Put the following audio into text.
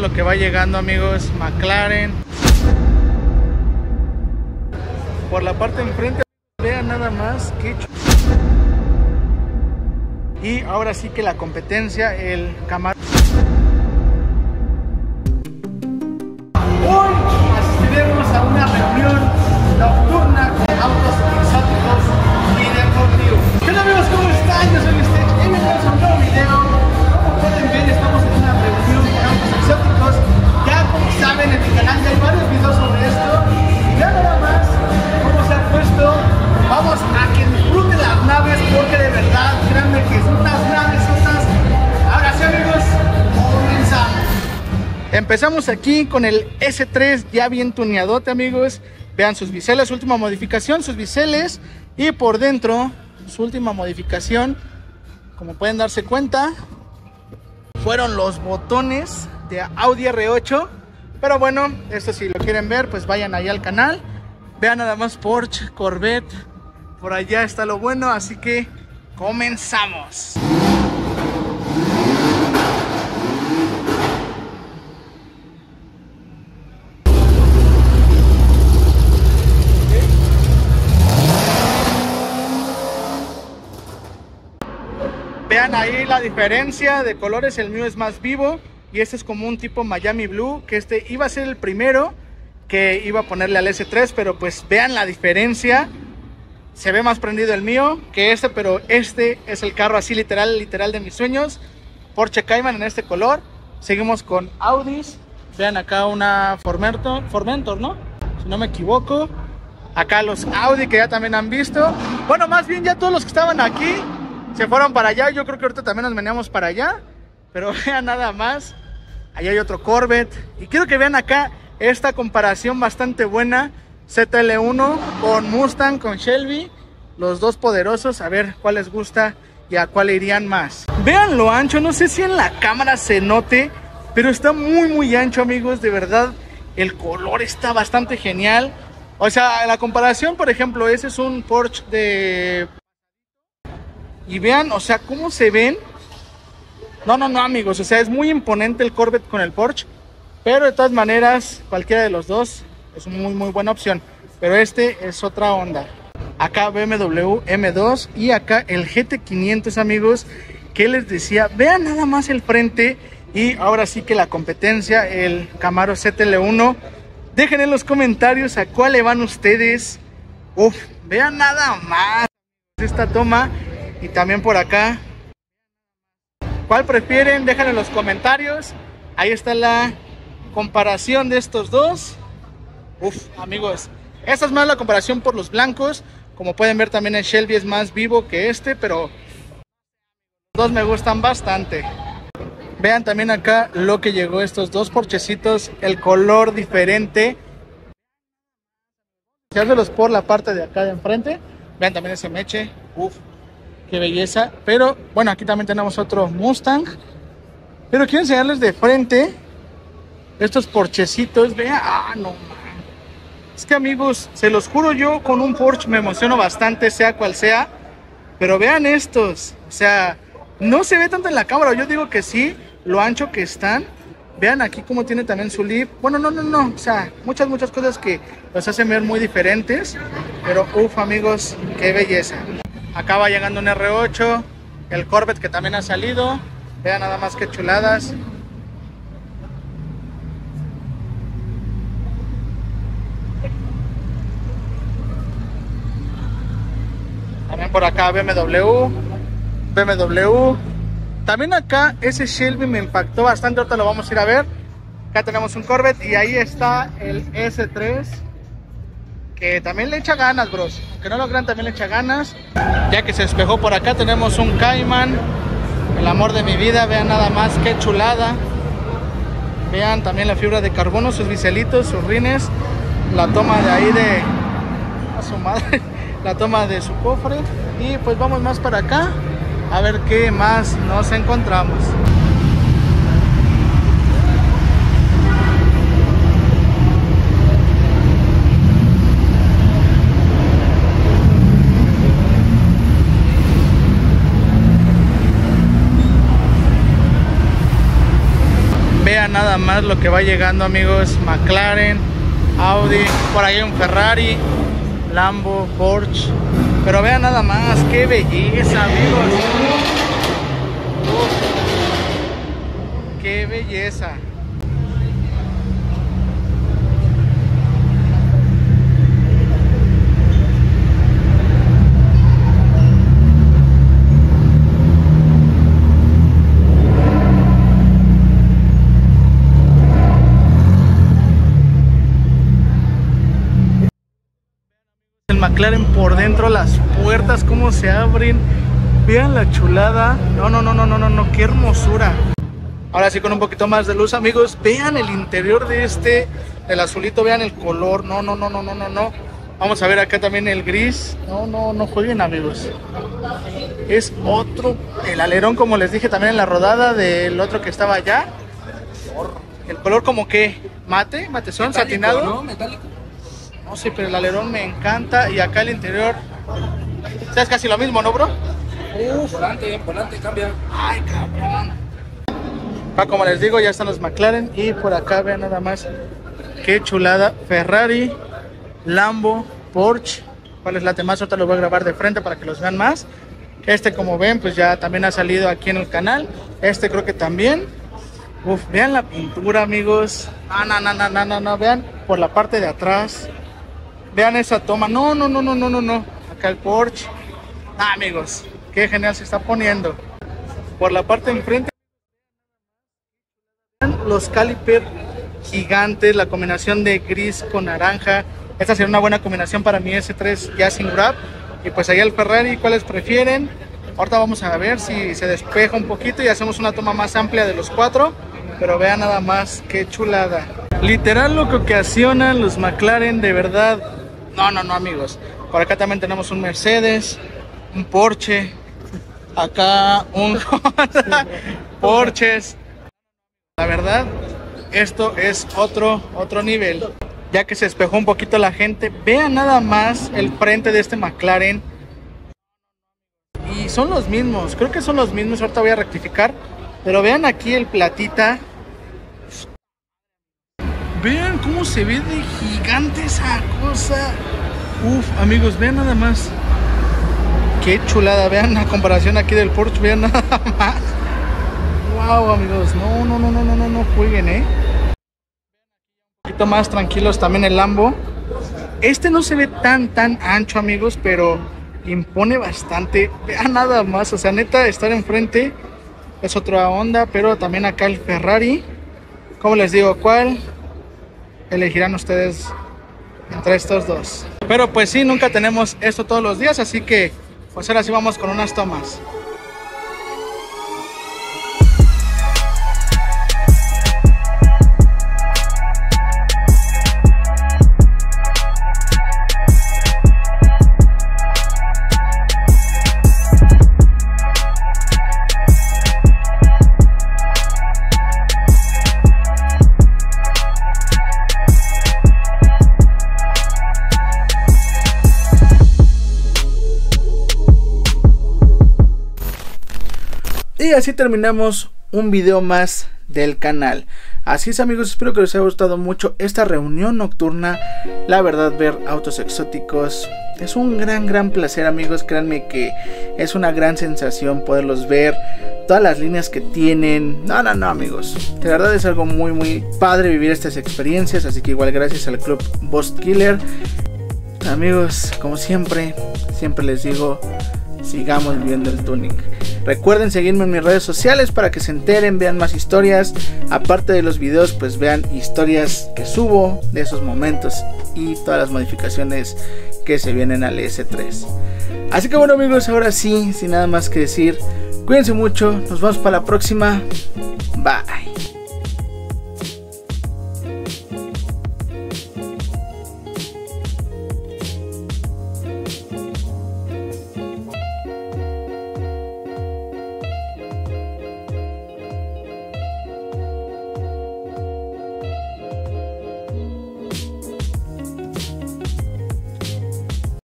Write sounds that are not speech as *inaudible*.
Lo que va llegando amigos, McLaren. Por la parte de enfrente, vean nada más que Y ahora sí que la competencia, el Camaro. Empezamos aquí con el S3 ya bien tuneadote amigos. Vean sus biseles, última modificación, sus biseles. Y por dentro, su última modificación, como pueden darse cuenta, fueron los botones de Audi R8. Pero bueno, esto si lo quieren ver, pues vayan ahí al canal. Vean nada más Porsche, Corvette. Por allá está lo bueno, así que comenzamos. Vean ahí la diferencia de colores, el mío es más vivo y este es como un tipo Miami Blue, que este iba a ser el primero que iba a ponerle al S3, pero pues vean la diferencia. Se ve más prendido el mío que este, pero este es el carro así literal, literal de mis sueños. Porsche Cayman en este color. Seguimos con Audis. Vean acá una Formentor, Formentor, ¿no? Si no me equivoco. Acá los Audi que ya también han visto. Bueno, más bien ya todos los que estaban aquí se fueron para allá. Yo creo que ahorita también nos veníamos para allá. Pero *laughs* vean nada más. Allá hay otro Corvette. Y quiero que vean acá esta comparación bastante buena. ZL1 con Mustang, con Shelby. Los dos poderosos. A ver cuál les gusta y a cuál irían más. Vean lo ancho. No sé si en la cámara se note. Pero está muy muy ancho amigos. De verdad el color está bastante genial. O sea, la comparación, por ejemplo, ese es un Porsche de y vean, o sea, cómo se ven. No, no, no, amigos. O sea, es muy imponente el Corvette con el Porsche. Pero de todas maneras, cualquiera de los dos es una muy, muy buena opción. Pero este es otra onda. Acá BMW M2 y acá el GT500, amigos. Que les decía, vean nada más el frente. Y ahora sí que la competencia, el Camaro ZL1. Dejen en los comentarios a cuál le van ustedes. Uf, vean nada más esta toma y también por acá. ¿Cuál prefieren? Déjenlo en los comentarios. Ahí está la comparación de estos dos. Uf, amigos. Esta es más la comparación por los blancos. Como pueden ver también el Shelby es más vivo que este, pero los dos me gustan bastante. Vean también acá lo que llegó estos dos porchecitos, el color diferente. los por la parte de acá de enfrente. Vean también ese meche. Uf, qué belleza. Pero bueno, aquí también tenemos otro Mustang. Pero quiero enseñarles de frente estos porchecitos. Vean, ah, no Es que amigos, se los juro yo, con un Porsche me emociono bastante, sea cual sea. Pero vean estos. O sea, no se ve tanto en la cámara. Yo digo que sí, lo ancho que están. Vean aquí cómo tiene también su lip. Bueno, no, no, no. O sea, muchas, muchas cosas que los hacen ver muy diferentes. Pero uff, amigos, qué belleza. Acá va llegando un R8, el Corvette que también ha salido. Vean nada más que chuladas. Por acá BMW, BMW. También acá ese Shelby me impactó bastante, ahorita lo vamos a ir a ver. Acá tenemos un Corvette y ahí está el S3 que también le echa ganas, bros. Que no lo crean, también le echa ganas. Ya que se despejó por acá, tenemos un Cayman. El amor de mi vida, vean nada más, qué chulada. Vean también la fibra de carbono, sus biselitos, sus rines. La toma de ahí de... A su madre. La toma de su cofre. Y pues vamos más para acá. A ver qué más nos encontramos. Vean nada más lo que va llegando amigos. McLaren, Audi, por ahí un Ferrari, Lambo, Porsche. Pero vean nada más, qué belleza amigos. qué belleza. McLaren por dentro, las puertas cómo se abren. Vean la chulada. No, no, no, no, no, no, no, qué hermosura. Ahora sí con un poquito más de luz, amigos. Vean el interior de este, el azulito, vean el color. No, no, no, no, no, no, no. Vamos a ver acá también el gris. No, no, no jueguen, amigos. Es otro, el alerón como les dije también en la rodada del otro que estaba allá. El color como que mate, matezón, satinado. ¿no? Metálico. No sé, pero el alerón me encanta y acá el interior. Es casi lo mismo, ¿no, bro? Uf, volante, volante, cambia. Ay, cabrón. Acá, como les digo, ya están los McLaren y por acá vean nada más qué chulada. Ferrari, Lambo, Porsche. ¿Cuál es la más? Ahorita lo voy a grabar de frente para que los vean más. Este, como ven, pues ya también ha salido aquí en el canal. Este creo que también. Uf, vean la pintura, amigos. Ah, no, no, no, no, no, no. Vean por la parte de atrás. Vean esa toma. No, no, no, no, no, no, no. Acá el Porsche. Ah, amigos, qué genial se está poniendo. Por la parte de enfrente. Los caliper gigantes, la combinación de gris con naranja. Esta sería una buena combinación para mi S3 ya sin grab. Y pues ahí el Ferrari, ¿cuáles prefieren? Ahorita vamos a ver si se despeja un poquito y hacemos una toma más amplia de los cuatro. Pero vean nada más qué chulada. Literal lo que ocasionan los McLaren, de verdad. No, no, no, amigos. Por acá también tenemos un Mercedes, un Porsche. Acá un Honda, *laughs* Porsches. La verdad, esto es otro, otro nivel. Ya que se despejó un poquito la gente, vean nada más el frente de este McLaren. Y son los mismos, creo que son los mismos. Ahorita voy a rectificar. Pero vean aquí el platita. Vean cómo se ve de gigante esa cosa. Uf, amigos, vean nada más. Qué chulada, vean la comparación aquí del Porsche, vean *laughs* nada más. Wow, amigos, no, no, no, no, no, no, no jueguen, eh. Un poquito más tranquilos también el Lambo. Este no se ve tan, tan ancho, amigos, pero impone bastante. Vean nada más, o sea, neta, estar enfrente es otra onda, pero también acá el Ferrari. Como les digo, ¿cuál elegirán ustedes entre estos dos? Pero pues sí, nunca tenemos esto todos los días, así que pues ahora sí vamos con unas tomas. Y así terminamos un video más del canal. Así es amigos, espero que les haya gustado mucho esta reunión nocturna. La verdad, ver autos exóticos es un gran, gran placer amigos. Créanme que es una gran sensación poderlos ver. Todas las líneas que tienen. No, no, no amigos. De verdad es algo muy, muy padre vivir estas experiencias. Así que igual gracias al club Boss Killer. Amigos, como siempre, siempre les digo, sigamos viviendo el tuning. Recuerden seguirme en mis redes sociales para que se enteren, vean más historias. Aparte de los videos, pues vean historias que subo de esos momentos y todas las modificaciones que se vienen al S3. Así que bueno amigos, ahora sí, sin nada más que decir, cuídense mucho, nos vemos para la próxima. Bye.